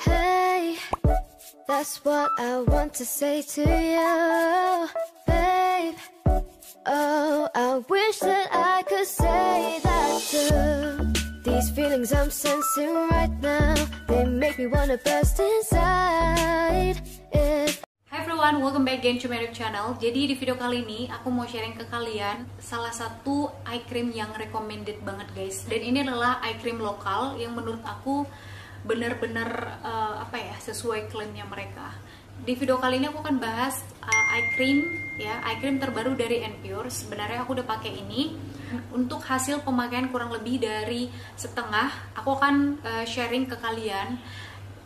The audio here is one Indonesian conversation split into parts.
Hey, that's what I want to say to you, babe. Oh, I wish that I could say that too. These feelings I'm sensing right now, they make me wanna burst inside. Hai everyone, welcome back again to my channel. Jadi di video kali ini aku mau sharing ke kalian salah satu eye cream yang recommended banget guys. Dan ini adalah eye cream lokal yang menurut aku bener-bener uh, apa ya sesuai klaimnya mereka. Di video kali ini aku akan bahas uh, eye cream ya, eye cream terbaru dari Enpure. Sebenarnya aku udah pakai ini. Untuk hasil pemakaian kurang lebih dari setengah, aku akan uh, sharing ke kalian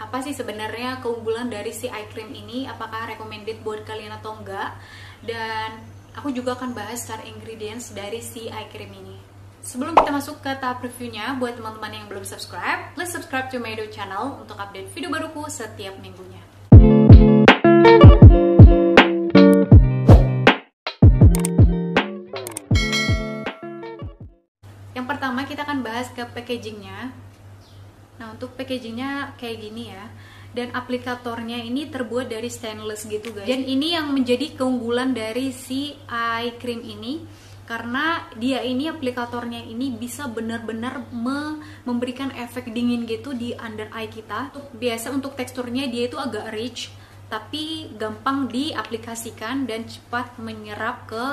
apa sih sebenarnya keunggulan dari si eye cream ini? Apakah recommended buat kalian atau enggak? Dan aku juga akan bahas secara ingredients dari si eye cream ini. Sebelum kita masuk ke tahap reviewnya buat teman-teman yang belum subscribe please subscribe to my channel untuk update video baruku setiap minggunya. Yang pertama kita akan bahas ke packagingnya Nah untuk packagingnya kayak gini ya. Dan aplikatornya ini terbuat dari stainless gitu guys. Dan ini yang menjadi keunggulan dari si eye cream ini karena dia ini aplikatornya ini bisa benar-benar me memberikan efek dingin gitu di under eye kita. Biasa untuk teksturnya dia itu agak rich tapi gampang diaplikasikan dan cepat menyerap ke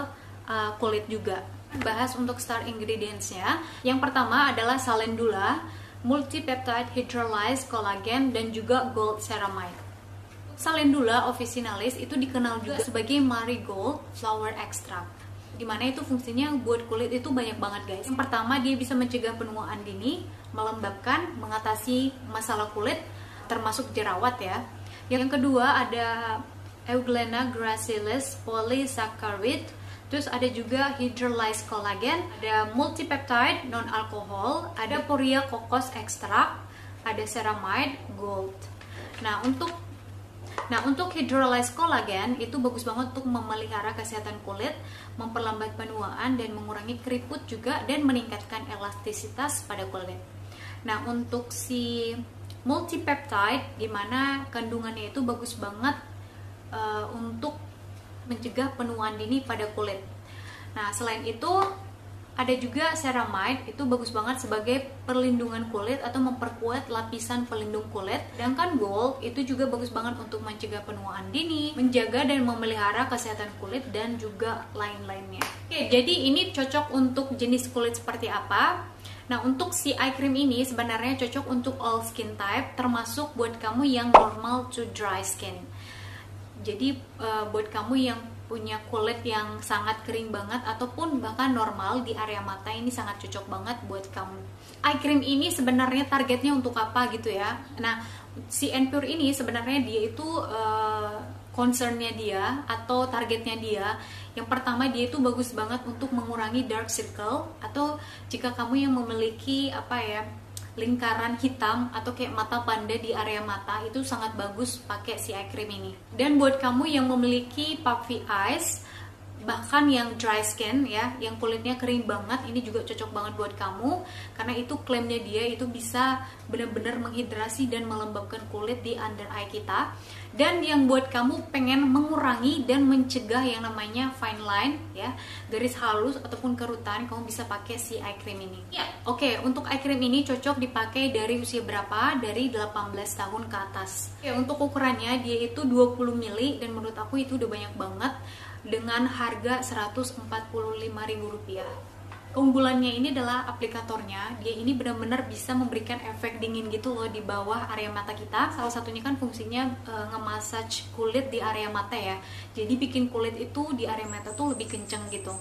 uh, kulit juga. Bahas untuk start ingredientsnya. Yang pertama adalah salendula multipeptide hydrolyzed collagen dan juga gold ceramide. Salendula officinalis itu dikenal juga sebagai marigold flower extract. Di mana itu fungsinya buat kulit itu banyak banget guys. Yang pertama dia bisa mencegah penuaan dini, melembabkan, mengatasi masalah kulit termasuk jerawat ya. Yang kedua ada Euglena gracilis polysaccharide Terus ada juga hydrolyzed collagen, ada multipeptide non alkohol, ada poria kokos extract, ada ceramide gold. Nah, untuk Nah, untuk hydrolyzed collagen itu bagus banget untuk memelihara kesehatan kulit, memperlambat penuaan dan mengurangi keriput juga dan meningkatkan elastisitas pada kulit. Nah, untuk si multipeptide di mana kandungannya itu bagus banget uh, untuk mencegah penuaan dini pada kulit. Nah, selain itu ada juga ceramide itu bagus banget sebagai perlindungan kulit atau memperkuat lapisan pelindung kulit. Sedangkan gold itu juga bagus banget untuk mencegah penuaan dini, menjaga dan memelihara kesehatan kulit dan juga lain-lainnya. Oke, jadi ini cocok untuk jenis kulit seperti apa? Nah, untuk si eye cream ini sebenarnya cocok untuk all skin type termasuk buat kamu yang normal to dry skin. Jadi uh, buat kamu yang punya kulit yang sangat kering banget ataupun bahkan normal di area mata ini sangat cocok banget buat kamu. Eye cream ini sebenarnya targetnya untuk apa gitu ya? Nah, si Enpure ini sebenarnya dia itu uh, concernnya dia atau targetnya dia yang pertama dia itu bagus banget untuk mengurangi dark circle atau jika kamu yang memiliki apa ya lingkaran hitam atau kayak mata panda di area mata itu sangat bagus pakai si eye cream ini. Dan buat kamu yang memiliki puffy eyes bahkan yang dry skin ya, yang kulitnya kering banget, ini juga cocok banget buat kamu karena itu klaimnya dia itu bisa benar-benar menghidrasi dan melembabkan kulit di under eye kita. Dan yang buat kamu pengen mengurangi dan mencegah yang namanya fine line ya, garis halus ataupun kerutan, kamu bisa pakai si eye cream ini. Ya, oke, okay, untuk eye cream ini cocok dipakai dari usia berapa? Dari 18 tahun ke atas. Oke, okay, untuk ukurannya dia itu 20 ml dan menurut aku itu udah banyak banget dengan harga Rp145.000. Keunggulannya ini adalah aplikatornya, dia ini benar-benar bisa memberikan efek dingin gitu loh di bawah area mata kita. Salah satunya kan fungsinya e, nge-massage kulit di area mata ya. Jadi bikin kulit itu di area mata tuh lebih kenceng gitu.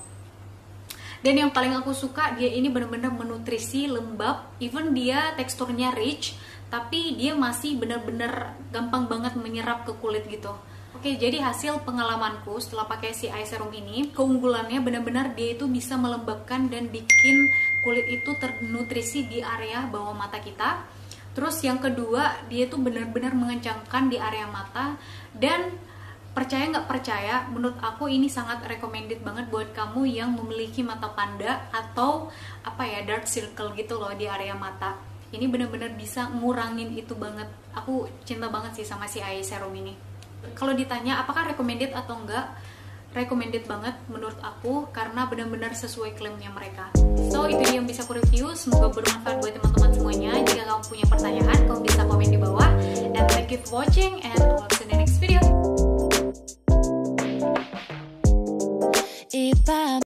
Dan yang paling aku suka dia ini benar-benar menutrisi, lembab, even dia teksturnya rich, tapi dia masih benar-benar gampang banget menyerap ke kulit gitu. Oke, jadi hasil pengalamanku setelah pakai si eye serum ini, keunggulannya benar-benar dia itu bisa melembabkan dan bikin kulit itu ternutrisi di area bawah mata kita. Terus yang kedua, dia itu benar-benar mengencangkan di area mata. Dan percaya nggak percaya menurut aku ini sangat recommended banget buat kamu yang memiliki mata panda atau apa ya dark circle gitu loh di area mata. Ini bener-bener bisa ngurangin itu banget. Aku cinta banget sih sama si eye serum ini kalau ditanya apakah recommended atau enggak recommended banget menurut aku karena benar-benar sesuai klaimnya mereka. So itu dia yang bisa aku review. Semoga bermanfaat buat teman-teman semuanya. Jika kamu punya pertanyaan kamu bisa komen di bawah. And thank you for watching and we'll see you in the next video